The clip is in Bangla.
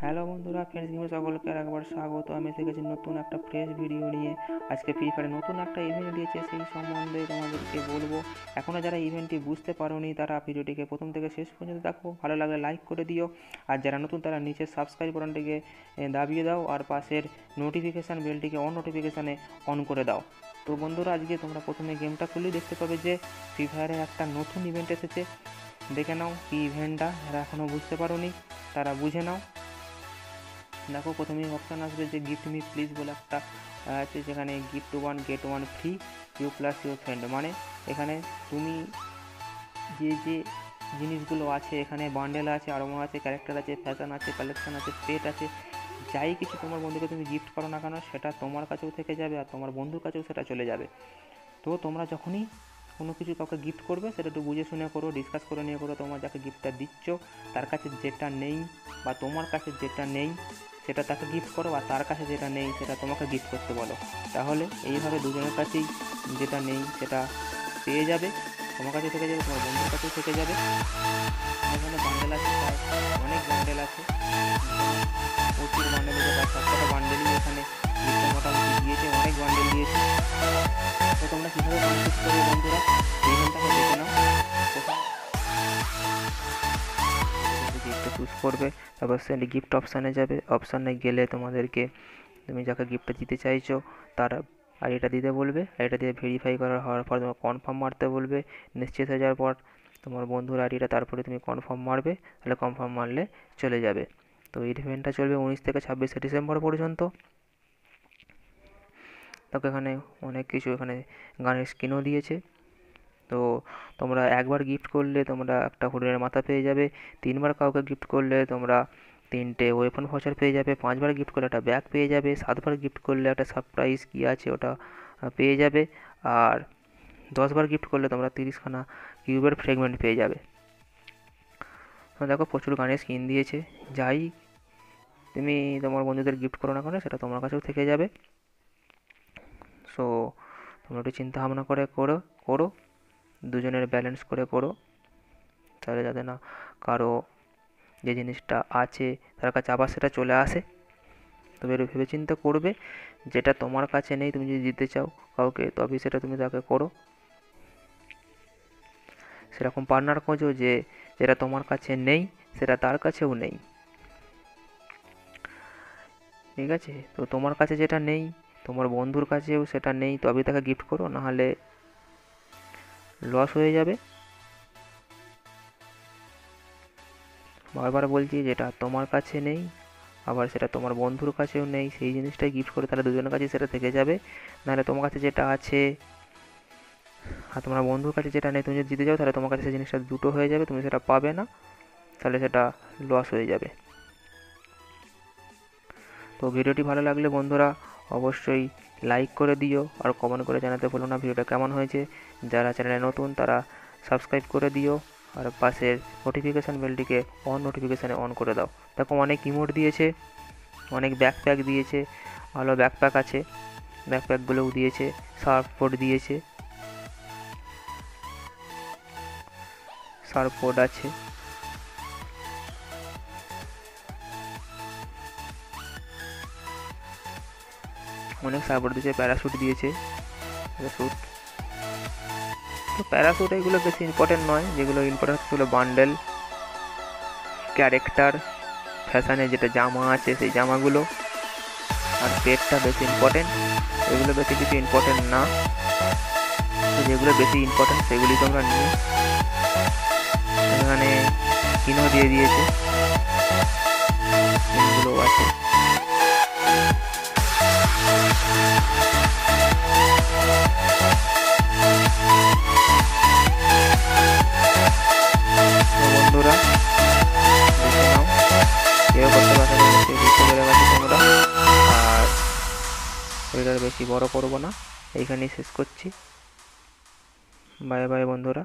হ্যালো বন্ধুরা ফ্রেন্ডস গেমে সকলকে একবার স্বাগত। আমি এসে গেছি নতুন একটা ফ্রেশ ভিডিও নিয়ে। আজকে ফ্রি ফায়ারে নতুন একটা ইভেন্ট দিয়েছে, সেই সম্বন্ধে তোমাদেরকে বলব। এখনও যারা ইভেন্টটি বুঝতে পারোনি, তারা ভিডিওটিকে প্রথম থেকে শেষ পর্যন্ত দেখো। ভালো লাগলে লাইক করে দিও। আর যারা নতুন, তারা নিচে সাবস্ক্রাইব বাটনটিকে দাবিয়ে দাও। আর পাশের নোটিফিকেশান বেলটিকে অন নোটিফিকেশানে অন করে দাও। তো বন্ধুরা, আজকে তোমরা প্রথমে গেমটা খুললেই দেখতে পাবে যে ফ্রি ফায়ারে একটা নতুন ইভেন্ট এসেছে। দেখে নাও কি ইভেন্টটা যারা এখনও বুঝতে পারোনি, তারা বুঝে নাও। দেখো প্রথমেই অপশান আসবে যে গিফট মি প্লিজ বলে একটা আছে যেখানে gift one get one free you plus you friend মানে এখানে তুমি যে যে জিনিসগুলো আছে, এখানে বান্ডেল আছে আরমো আছে ক্যারেক্টার আছে ফ্যাশন আছে কালেকশন আছে পেট আছে, যাই কিছু তোমার বন্ধুকে তুমি গিফট করো না কেন, সেটা তোমার কাছেও থেকে যাবে আর তোমার বন্ধুর কাছেও সেটা চলে যাবে। তো তোমরা যখনই কোনো কিছু কাউকে গিফট করবে, সেটা একটু বুঝে শুনে করো ডিসকাস করে নিয়ে করো, তোমার যাকে গিফটটা দিচ্ছ, তার কাছে যেটা নেই বা তোমার কাছে যেটা নেই সেটা তাকে গিফট করো আর তার কাছে যেটা নেই সেটা তোমাকে গিফট করতে বলো। তাহলে এইভাবে দুজনের কাছেই যেটা নেই সেটা পেয়ে যাবে। তোমার কাছে থেকে যাবে, তোমার বন্ধুর কাছেও থেকে যাবে। এখানে বান্ডেল আছে অনেক বান্ডেল আছে। প্রচুর বান্ডেল আছে প্রায় সবকটা বান্ডেলই এখানে মোটামুটি দিয়েছে, অনেক বান্ডেল দিয়েছে। করবে, তারপর সে গিফট অপশানে যাবে। অপশানে গেলে তোমাদেরকে তুমি যাকে গিফটটা দিতে চাইছো, তার আইডিটা দিতে বলবে। আইডিটা দিয়ে ভেরিফাই করার হওয়ার পর তোমার কনফার্ম মারতে বলবে। নিশ্চিত হয়ে যাওয়ার পর তোমার বন্ধুর আইডিটা তারপরে তুমি কনফার্ম মারবে। তাহলে কনফার্ম মারলে চলে যাবে। তো এই ইভেন্টটা চলবে উনিশ থেকে ছাব্বিশে ডিসেম্বর পর্যন্ত। তাকে এখানে অনেক কিছু এখানে গানের স্কিনও দিয়েছে। তো তোমরা একবার গিফট করলে তোমরা একটা হরিণের মাথা পেয়ে যাবে। তিনবার কাউকে গিফট করলে তোমরা তিনটে ওয়েপন ভাউচার পেয়ে যাবে। পাঁচবার গিফট করলে একটা ব্যাগ পেয়ে যাবে। সাতবার গিফট করলে একটা সারপ্রাইজ কী আছে ওটা পেয়ে যাবে। আর দশবার গিফট করলে তোমরা তিরিশখানা কিউবের ফ্রেগমেন্ট পেয়ে যাবে। দেখো প্রচুর গানের স্কিন দিয়েছে। যাই, তুমি তোমার বন্ধুদের গিফট করো না কেন, সেটা তোমার কাছেও থেকে যাবে। সো তোমরা একটু চিন্তা ভাবনা করে করো করো। দুজনের ব্যালেন্স করে করো তাহলে যাতে না কারও যে জিনিসটা আছে, তার কাছে আবার সেটা চলে আসে। তবে ভেবে চিন্তে করবে, যেটা তোমার কাছে নেই, তুমি যদি দিতে চাও কাউকে তবে সেটা তুমি তাকে করো। সেরকম পার্টনার খোঁজো যে, যেটা তোমার কাছে নেই, সেটা তার কাছেও নেই। ঠিক আছে? তো তোমার কাছে যেটা নেই, তোমার বন্ধুর কাছেও সেটা নেই তবে তাকে গিফট করো, নাহলে লস হয়ে যাবে। বারবার বলছি যেটা তোমার কাছে নেই, আবার সেটা তোমার বন্ধুর কাছেও নেই, সেই জিনিসটাই গিফট করে তাহলে দুজনের কাছে সেটা থেকে যাবে। নাহলে তোমার কাছে যেটা আছে, আর তোমার বন্ধুর কাছে যেটা নেই, তুমি যদি দিতে যাও, তাহলে তোমার কাছে সেই জিনিসটা দুটো হয়ে যাবে, তুমি সেটা পাবে না, তাহলে সেটা লস হয়ে যাবে। তো ভিডিওটি ভালো লাগলে বন্ধুরা অবশ্যই লাইক করে দিও আর কমেন্ট করে জানাতে ভুলো না ভিডিওটা কেমন হয়েছে। যারা চ্যানেলে নতুন তারা সাবস্ক্রাইব করে দিও আর পাশের নোটিফিকেশান বেলটিকে অন নোটিফিকেশানে অন করে দাও। দেখো অনেক ইমোট দিয়েছে, অনেক ব্যাকপ্যাক দিয়েছে, ভালো ব্যাকপ্যাক আছে ব্যাকপ্যাকগুলোও দিয়েছে সার্ফবোর্ড দিয়েছে সার্ফবোর্ড আছে। অনেক সার্ফবোর্ড দিয়েছে প্যারাশুট দিয়েছে। প্যারাশুট তো প্যারাশুট এগুলো বেশি ইম্পর্টেন্ট নয়, যেগুলো ইম্পর্টেন্ট সেগুলো বান্ডেল ক্যারেক্টার ফ্যাশানে যেটা জামা আছে সেই জামাগুলো। আর পেটটা বেশি ইম্পর্টেন্ট এগুলো বেশি কিছু ইম্পর্টেন্ট না। যেগুলো বেশি ইম্পর্টেন্ট সেগুলি তোমরা নিয়ে এখানে কিনো দিয়ে দিয়েছে। কিনগুলো আছে। বন্ধুরা দেখে আর বেশি বড় করব না এইখানেই শেষ করছি। বাই বাই বন্ধুরা।